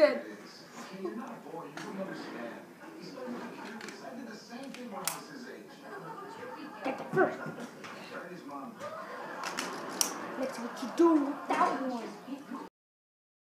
You're not a boy, you don't understand. He's so curious. I did the same thing when I was his age. Get the first. Let's what you do without